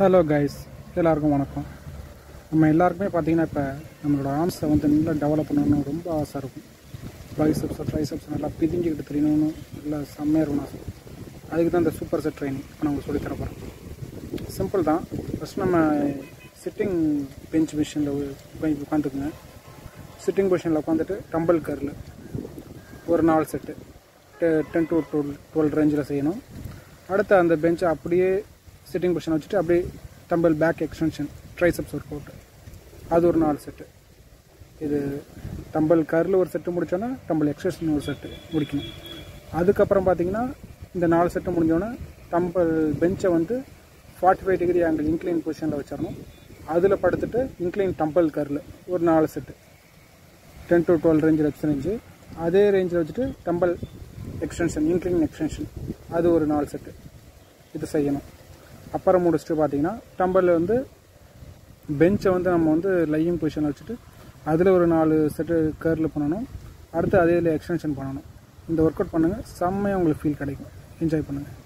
Hello guys எல்லாருக்கும் வணக்கம். நம்ம எல்லாருக்குமே பார்த்தீங்கன்னா இப்போ நம்மளோட ஆர்ம்ஸை வந்து நல்லா டெவலப் பண்ணணும்னு ரொம்ப ஆசை இருக்கும். பைசப்ஸ் ட்ரைசப்ஸ் நல்லா பிதிஞ்சிக்கிட்டு தெரியணும்னு நல்லா செம்மையாக இருக்கணும் ஆசை. அதுக்கு தான் இந்த சூப்பர் செட் ட்ரைனிங் இப்போ நான் உங்களுக்கு சொல்லித் போகிறேன் சிம்பிள் தான். ஃபஸ்ட் நம்ம சிட்டிங் பெஞ்ச் மிஷினில் போய் உட்காந்துக்குங்க. சிட்டிங் பொசிஷனில் உட்காந்துட்டு டம்பல் கரில் ஒரு நாலு set ten to twelve twelve ரேஞ்சில் செய்யணும். அடுத்து அந்த பெஞ்சை அப்படியே சிட்டிங் பொசிஷன் வச்சுட்டு அப்படியே dumbbell back extension triceps workout அது ஒரு நாலு செட்டு இது டம்பல் கரில் ஒரு செட்டு முடித்தோன்னா டம்பல் எக்ஸ்டென்ஷன் ஒரு செட்டு முடிக்கணும். அதுக்கப்புறம் பார்த்தீங்கன்னா இந்த நாலு செட்டு முடிஞ்சோன்னே டம்பல் பெஞ்சை வந்து forty five degree angle incline பொசிஷனில் வச்சிடணும். அதில் படுத்துட்டு இன்க்ளைன் டம்பல் கரில் ஒரு நாலு செட்டு டென் டு டுவெல் ரேஞ்சில் எக்ஸ்டென்ஷு அதே ரேஞ்சில் வச்சுட்டு டம்பல் எக்ஸ்டென்ஷன் இன்க்ளைன் எக்ஸ்டென்ஷன் அது ஒரு நாலு செட்டு இது செய்யணும். அப்புறம் முடிச்சுட்டு பார்த்தீங்கன்னா டம்பல் வந்து பெஞ்சை வந்து நம்ம வந்து லையிங் பொசிஷனில் வச்சுட்டு அதில் ஒரு நாலு செட்டு கேர்ல பண்ணணும். அடுத்து அதே எக்ஸ்டென்ஷன் பண்ணணும். இந்த ஒர்க் அவுட் பண்ணுங்கள் செம்மையாக உங்களுக்கு ஃபீல் கிடைக்கும். என்ஜாய் பண்ணுங்கள்